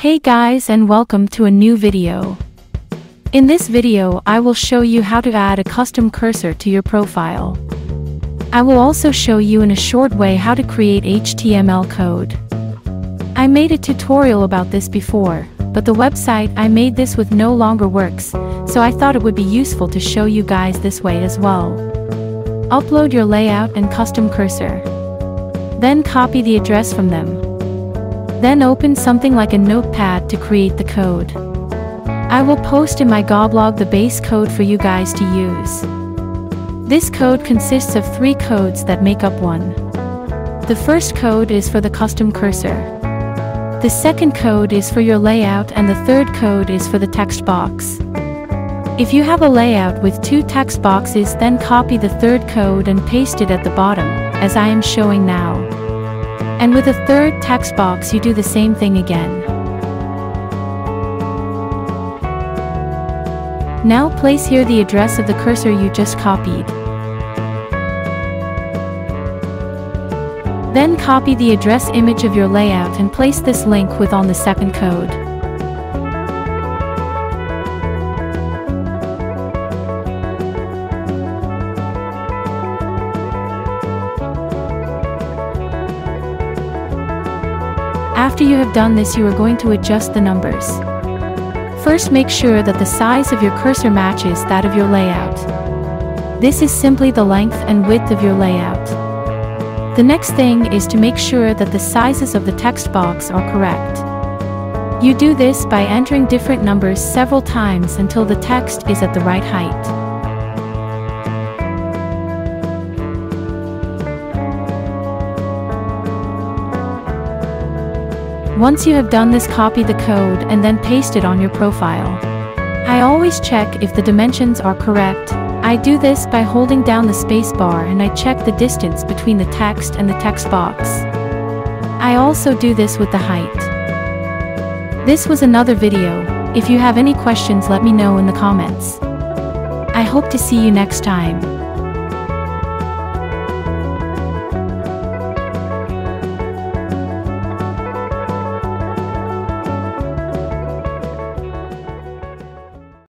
Hey guys and welcome to a new video. In this video I will show you how to add a custom cursor to your profile. I will also show you in a short way how to create HTML code. I made a tutorial about this before, but the website I made this with no longer works, so I thought it would be useful to show you guys this way as well. Upload your layout and custom cursor. Then copy the address from them. Then open something like a notepad to create the code. I will post in my Goblog the base code for you guys to use. This code consists of three codes that make up one. The first code is for the custom cursor. The second code is for your layout and the third code is for the text box. If you have a layout with two text boxes then copy the third code and paste it at the bottom, as I am showing now. And with a third text box you do the same thing again. Now place here the address of the cursor you just copied. Then copy the address image of your layout and place this link with on the second code. After you have done this you are going to adjust the numbers. First make sure that the size of your cursor matches that of your layout. This is simply the length and width of your layout. The next thing is to make sure that the sizes of the text box are correct. You do this by entering different numbers several times until the text is at the right height. Once you have done this copy the code and then paste it on your profile. I always check if the dimensions are correct. I do this by holding down the spacebar and I check the distance between the text and the text box. I also do this with the height. This was another video, if you have any questions let me know in the comments. I hope to see you next time.